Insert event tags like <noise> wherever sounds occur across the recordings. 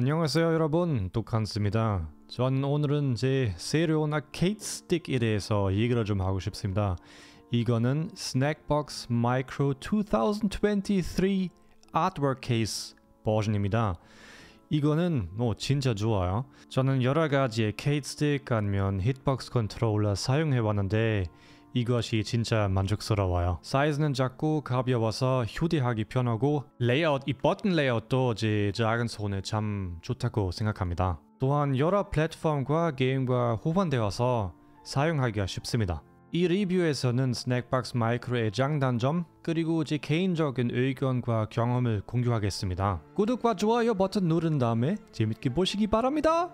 안녕하세요 여러분. 독한스입니다. 전 오늘은 제 새로운 아케이드 스틱에 대해서 얘기를 좀 하고 싶습니다. 이거는 Snackbox Micro 2023 artwork 케이스 버전입니다. 이거는 뭐 진짜 좋아요. 저는 여러 가지의 아케이드 스틱 아니면 hitbox 컨트롤러 사용해 왔는데 이것이 진짜 만족스러워요. 사이즈는 작고 가벼워서 휴대하기 편하고 레이아웃, 이 버튼 레이아웃도 제 작은 손에 참 좋다고 생각합니다. 또한 여러 플랫폼과 게임과 호환되어서 사용하기가 쉽습니다. 이 리뷰에서는 Snackbox Micro의 장단점 그리고 제 개인적인 의견과 경험을 공유하겠습니다. 구독과 좋아요 버튼 누른 다음에 재밌게 보시기 바랍니다.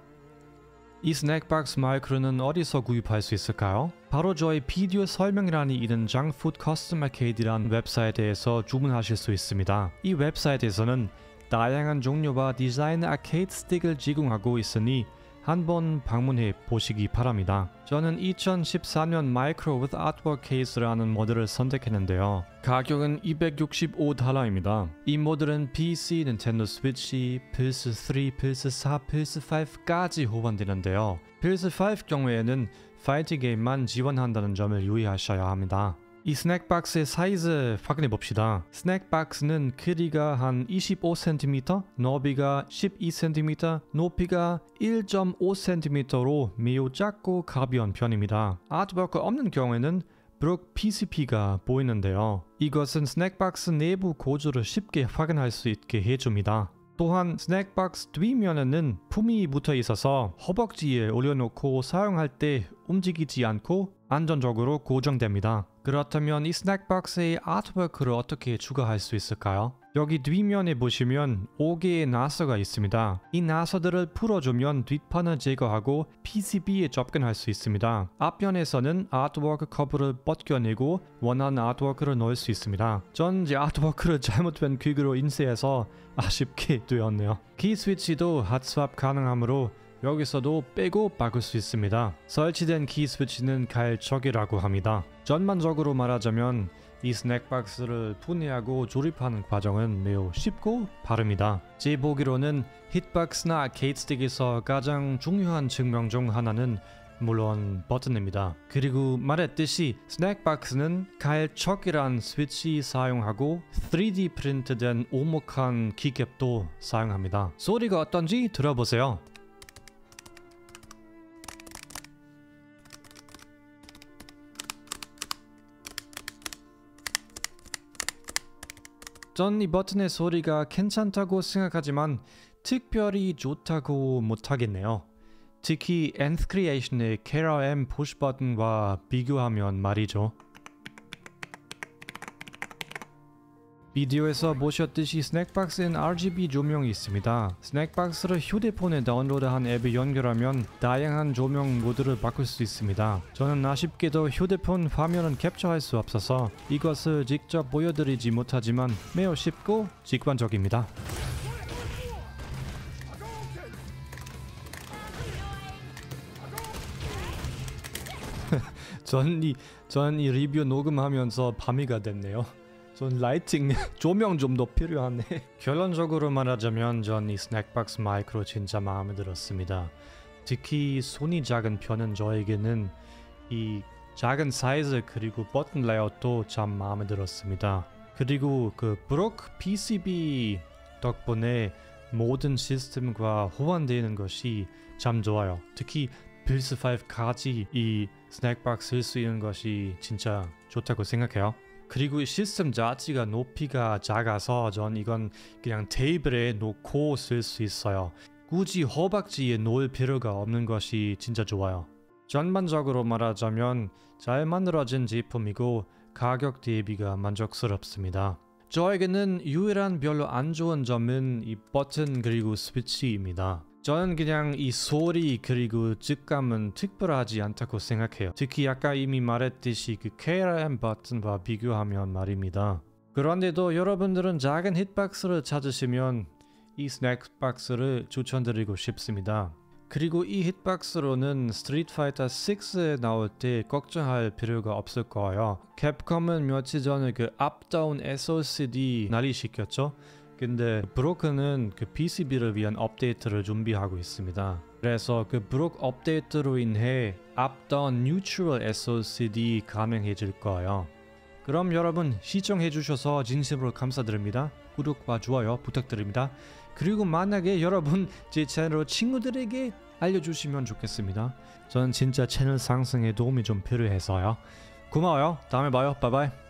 이 Snackbox Micro는 어디서 구입할 수 있을까요? 바로 저희 비디오 설명란에 있는 Junkfood Custom Arcade란 웹사이트에서 주문하실 수 있습니다. 이 웹사이트에서는 다양한 종류와 디자인 아케이드 스틱을 제공하고 있으니 한번 방문해 보시기 바랍니다. 저는 2014년 Micro with Artwork Case라는 모델을 선택했는데요. 가격은 265달러입니다. 이 모델은 PC, 닌텐도 스위치, 플스3, 플스4, 플스5까지 호환되는데요. 플스5 경우에는 파이팅 게임만 지원한다는 점을 유의하셔야 합니다. 이 Snackbox의 사이즈 확인해 봅시다. Snackbox는 크기가 한 25cm, 너비가 12cm, 높이가 1.5cm로 매우 작고 가벼운 편입니다. artwork 없는 경우에는 Brook PCB가 보이는데요. 이것은 Snackbox 내부 구조를 쉽게 확인할 수 있게 해줍니다. 또한 Snackbox 뒷면에는 폼이 붙어 있어서 허벅지에 올려놓고 사용할 때 움직이지 않고 안전적으로 고정됩니다. 그렇다면 이 Snackbox의 artwork를 어떻게 추가할 수 있을까요? 여기 뒷면에 보시면 5개의 나사가 있습니다. 이 나사들을 풀어주면 뒷판을 제거하고 PCB에 접근할 수 있습니다. 앞면에서는 artwork 커버를 벗겨내고 원하는 artwork를 넣을 수 있습니다. 전 이제 artwork를 잘못된 크기로 인쇄해서 아쉽게 <laughs> 되었네요. 키 스위치도 hot swap 가능하므로 여기서도 빼고 바꿀 수 있습니다. 설치된 키 스위치는 갈축이라고 합니다. 전반적으로 말하자면 이 Snackbox를 분해하고 조립하는 과정은 매우 쉽고 빠릅니다. 제 보기로는 hitbox나 아케이드 스틱에서 가장 중요한 측면 중 하나는 물론 버튼입니다. 그리고 말했듯이 Snackbox는 갈축이란 스위치 사용하고 3D 프린트된 오목한 키캡도 사용합니다. 소리가 어떤지 들어보세요. 전 이 버튼의 소리가 괜찮다고 생각하지만 특별히 좋다고 못하겠네요. 특히 Nth Creation의 KRM 푸시 버튼과 비교하면 말이죠. 비디오에서 보셨듯이 스낵박스엔 RGB 조명이 있습니다. 스낵박스를 휴대폰에 다운로드한 앱에 연결하면 다양한 조명 모드를 바꿀 수 있습니다. 저는 아쉽게도 휴대폰 화면은 캡처할 수 없어서 이것을 직접 보여드리지 못하지만 매우 쉽고 직관적입니다. <laughs> 전 이, 전 이 리뷰 녹음하면서 밤이가 됐네요. 전 lighting <laughs> 조명 좀 더 필요하네. <laughs> 결론적으로 말하자면 전 이 Snackbox Micro 진짜 마음에 들었습니다. 특히 손이 작은 편인 저에게는 이 작은 사이즈 그리고 버튼 레이아웃도 참 마음에 들었습니다. 그리고 그 Brook PCB 덕분에 모든 시스템과 호환되는 것이 참 좋아요. 특히 플스5까지 이 Snackbox 쓸 수 있는 것이 진짜 좋다고 생각해요. 그리고 이 시스템 자체가 높이가 작아서 전 이건 그냥 테이블에 놓고 쓸 수 있어요. 굳이 허벅지에 놓을 필요가 없는 것이 진짜 좋아요. 전반적으로 말하자면 잘 만들어진 제품이고 가격 대비가 만족스럽습니다. 저에게는 유일한 별로 안 좋은 점은 이 버튼 그리고 스위치입니다. 저는 그냥 이 소리 그리고질감은 특별하지 않다고 생각해요. 특히 아까 이미 말했듯이 그 KRM 버튼과 비교하면 말입니다. 그런데도 여러분들은 작은 hitbox를 찾으시면 이 Snackbox를 추천드리고 싶습니다. 그리고 이 hitbox로는 스트리트 파이터 6에 나올 때 걱정할 필요가 없을 거예요. 캡콤은 며칠 전에 그 up down SOCD 난리 시켰죠. 근데 Brook는 그 PCB를 위한 업데이트를 준비하고 있습니다. 그래서 그 Brook 업데이트로 인해 앞던 Neutral SOCD 가능해질 거예요. 그럼 여러분 시청해 주셔서 진심으로 감사드립니다. 구독과 좋아요 부탁드립니다. 그리고 만약에 여러분 제 채널 친구들에게 알려주시면 좋겠습니다. 전 진짜 채널 상승에 도움이 좀 필요해서요. 고마워요. 다음에 봐요. 바이바이.